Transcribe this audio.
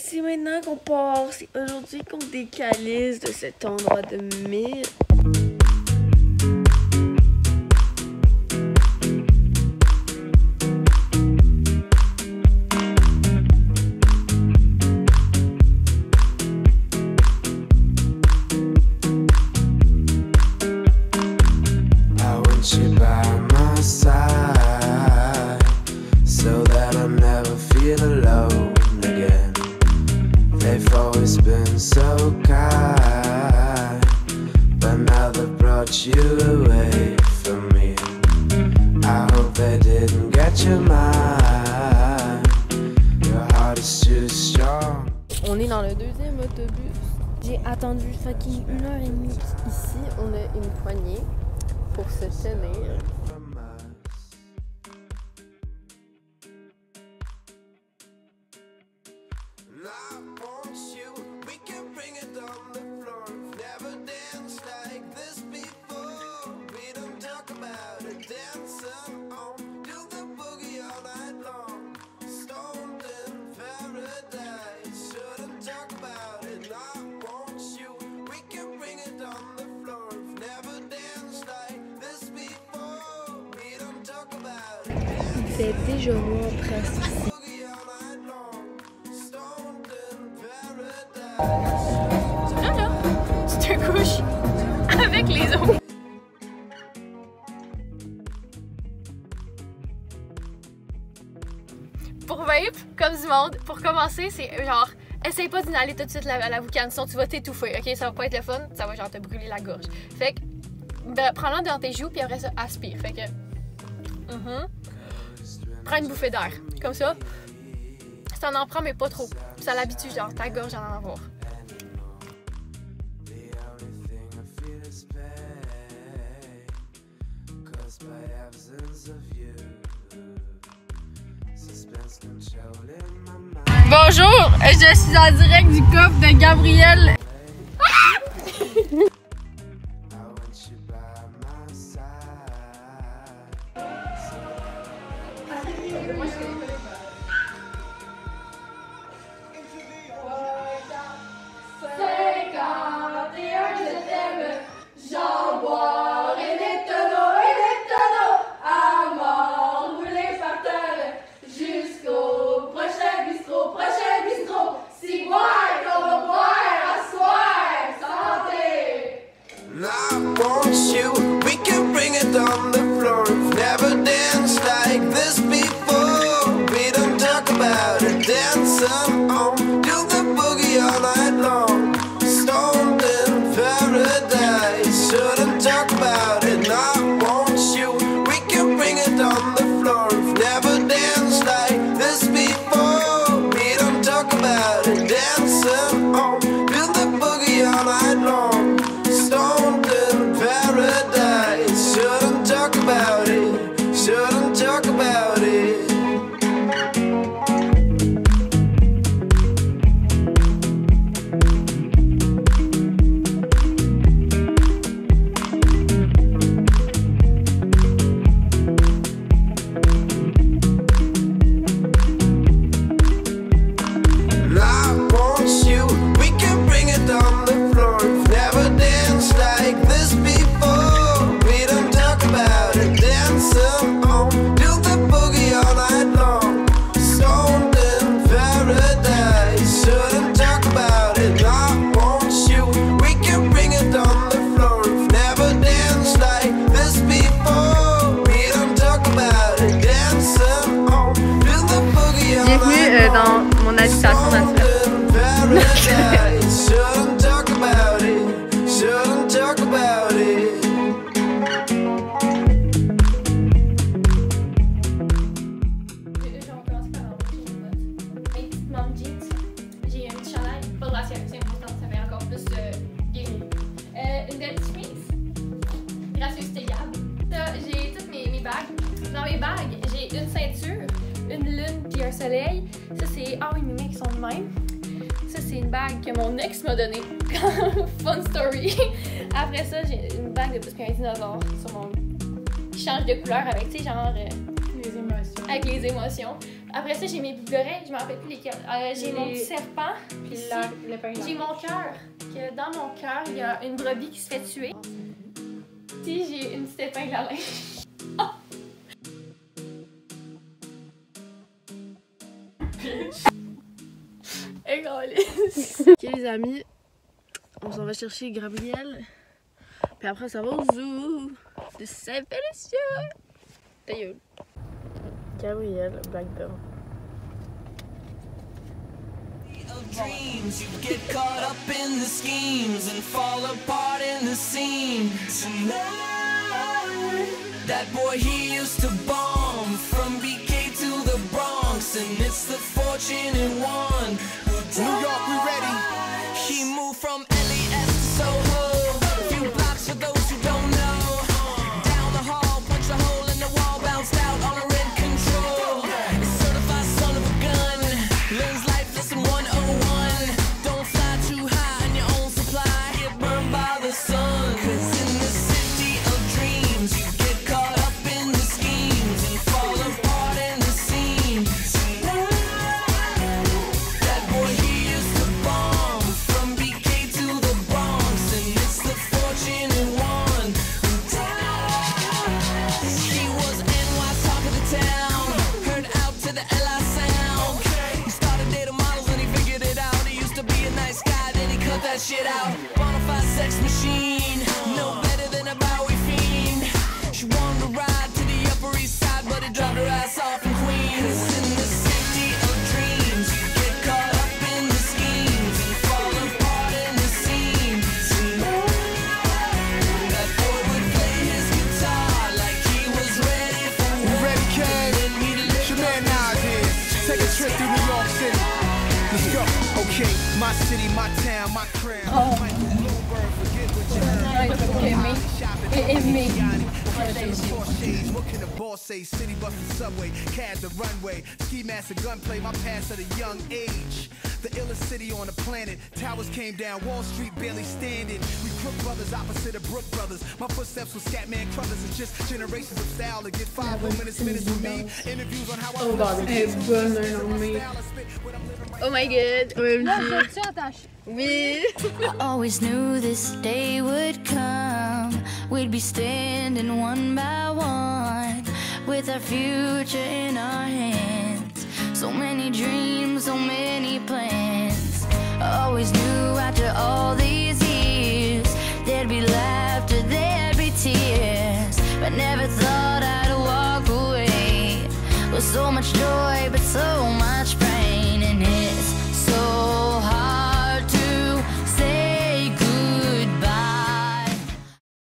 c'est maintenant qu'on part. C'est aujourd'hui qu'on décalise de cet endroit de mille. They've always been so kind, but now they've brought you away from me. I hope they didn't get your mind. Your heart is too strong. On est dans le deuxième autobus. J'ai attendu fucking une heure et demie. Ici, on a une poignée pour se tenir. Il fait déjà in paradise. Là, là, tu te couches avec les autres. Pour vape, comme du monde, pour commencer, c'est genre, essaye pas d'inhaler tout de suite la, la boucane, sinon tu vas t'étouffer, ok? Ça va pas être le fun, ça va genre te brûler la gorge. Fait que, ben, prends-le dans tes joues, puis après ça, aspire. Fait que, mhm. prends une bouffée d'air, comme ça. T'en en prends, mais pas trop. Ça l'habitue, genre, ta gorge à en avoir. Of you. Suspense my mind. Bonjour, je suis en direct du coffre de Gabriel. Un soleil. Ça, c'est. Ah oui, mes mecs sont de même. Ça, c'est une bague que mon ex m'a donnée. Fun story. Après ça, j'ai une bague de plus qu'un dinosaure sur mon. qui change de couleur avec, tu sais, genre. euh, Les émotions. avec les émotions. Après ça, j'ai mes boucles d'oreilles, je me rappelle plus lesquelles. Euh, j'ai mon Les- petit serpent. Puis. J'ai mon cœur. Que dans mon cœur, il y a une brebis qui se fait tuer. Ici, j'ai une petite épingle à linge. Ok les amis, on s'en va chercher Gabriel. Puis après ça va au zoo de Saint-Félicien. Ta gueule. Gabriel, Blackburn. of dreams. You get caught up in the schemes and fall apart in the scene. Tonight, that boy he used to bomb from BK to the Bronx, and it's the fortunate one. New York, we ready. my city, my town, my crown. Oh. Bloomberg, forget what you heard. It is me. Porsches, What can the boss say? City bus and subway, CAD the runway, ski mask and gunplay. My past at a young age. The illest city on the planet. Towers came down, Wall Street barely standing. We Crook brothers opposite of Brook brothers. My footsteps with Scatman Crothers. It's just generations of style to get five more minutes, minutes with me. Interviews on how I Oh, God, elle est bonne, un homme. Oh my god, OMG. Oui. I always knew this day would come. We'd be standing and one by one with our future in our hands. So many dreams, so many plans. I always knew after all these years there'd be laughter, there'd be tears. But never thought I'd walk away with so much joy, but so